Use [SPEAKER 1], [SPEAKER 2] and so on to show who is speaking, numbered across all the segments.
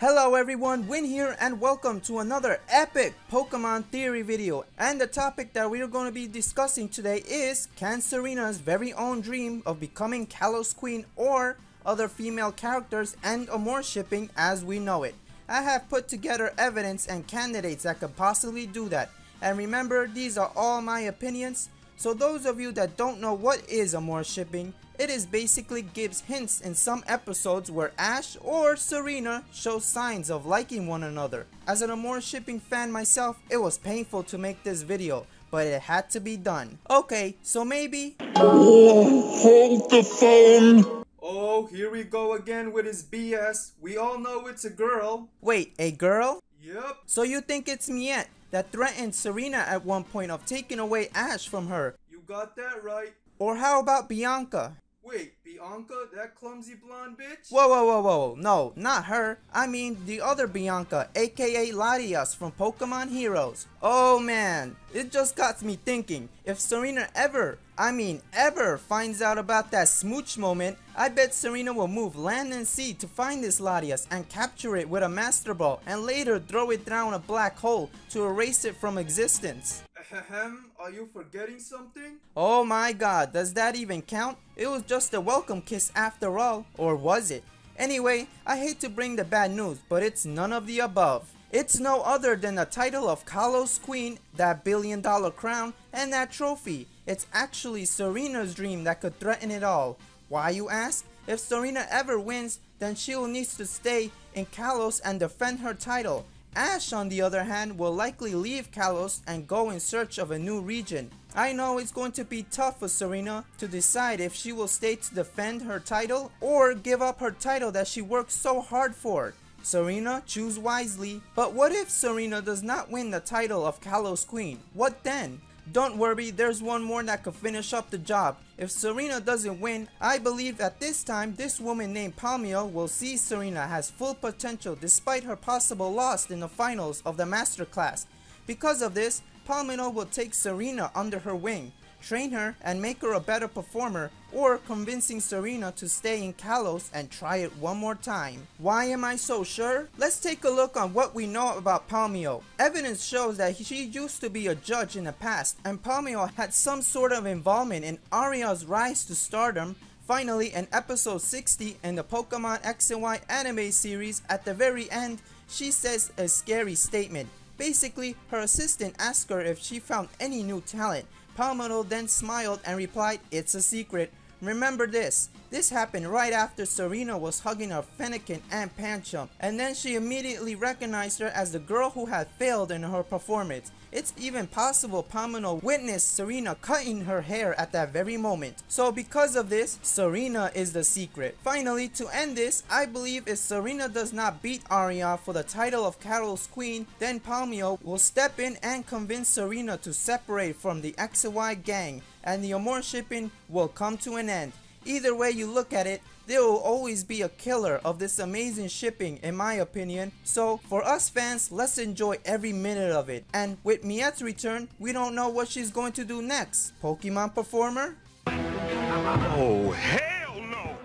[SPEAKER 1] Hello everyone, Win here and welcome to another epic Pokemon theory video. And the topic that we're going to be discussing today is can Serena's very own dream of becoming Kalos Queen or other female characters and Amourshipping as we know it. I have put together evidence and candidates that could possibly do that. And remember, these are all my opinions. So those of you that don't know what is Amourshipping, it is basically gives hints in some episodes where Ash or Serena show signs of liking one another. As an Amourshipping fan myself, it was painful to make this video, but it had to be done. Okay, so maybe...
[SPEAKER 2] Oh, hold the phone!
[SPEAKER 3] Oh, here we go again with his BS. We all know it's a girl.
[SPEAKER 1] Wait, a girl?
[SPEAKER 3] Yep.
[SPEAKER 1] So you think it's Miette that threatened Serena at one point of taking away Ash from her?
[SPEAKER 3] You got that right.
[SPEAKER 1] Or how about Bianca?
[SPEAKER 3] Wait, Bianca, that clumsy blonde bitch?
[SPEAKER 1] Whoa, whoa, whoa, whoa. No, not her. I mean the other Bianca, aka Latias from Pokemon Heroes. Oh man, it just got me thinking. If Serena ever, I mean ever, finds out about that smooch moment, I bet Serena will move land and sea to find this Latias and capture it with a Master Ball and later throw it down a black hole to erase it from existence.
[SPEAKER 3] Ahem, are you forgetting something?
[SPEAKER 1] Oh my god, does that even count? It was just a welcome kiss after all, or was it? Anyway, I hate to bring the bad news, but it's none of the above. It's no other than the title of Kalos Queen, that billion dollar crown, and that trophy. It's actually Serena's dream that could threaten it all. Why you ask? If Serena ever wins, then she will need to stay in Kalos and defend her title. Ash on the other hand will likely leave Kalos and go in search of a new region. I know it's going to be tough for Serena to decide if she will stay to defend her title or give up her title that she worked so hard for. Serena, choose wisely. But what if Serena does not win the title of Kalos Queen? What then? Don't worry, there's one more that could finish up the job. If Serena doesn't win, I believe at this time this woman named Pawmi will see Serena has full potential despite her possible loss in the finals of the Masterclass. Because of this, Palermo will take Serena under her wing train her, and make her a better performer, or convincing Serena to stay in Kalos and try it one more time. Why am I so sure? Let's take a look on what we know about Pawmi. Evidence shows that she used to be a judge in the past, and Pawmi had some sort of involvement in Aria's rise to stardom Finally, in episode 60 in the Pokemon X and Y anime series, at the very end, she says a scary statement. Basically, her assistant asked her if she found any new talent, Palermo then smiled and replied, it's a secret. Remember this, this happened right after Serena was hugging her Fennekin and Pancham, and then she immediately recognized her as the girl who had failed in her performance. It's even possible Pawmi witnessed Serena cutting her hair at that very moment. So because of this, Serena is the secret. Finally, to end this, I believe if Serena does not beat Aria for the title of Kalos Queen, then Pawmi will step in and convince Serena to separate from the XY gang, and the Amourshipping will come to an end. Either way you look at it, there will always be a killer of this amazing shipping in my opinion. So for us fans, let's enjoy every minute of it. And with Miette's return, we don't know what she's going to do next. Pokemon performer?
[SPEAKER 2] Oh, hell no!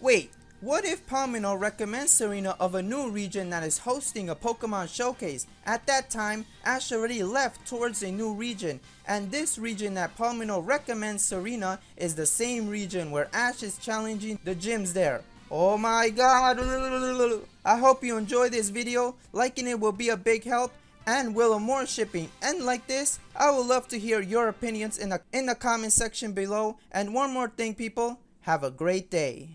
[SPEAKER 1] Wait, what if Palermo recommends Serena of a new region that is hosting a Pokemon showcase? At that time, Ash already left towards a new region, and this region that Palermo recommends Serena is the same region where Ash is challenging the gyms there. Oh my god! I hope you enjoyed this video. Liking it will be a big help and will more shipping and like this I would love to hear your opinions in the in the comment section below and one more thing people have a great day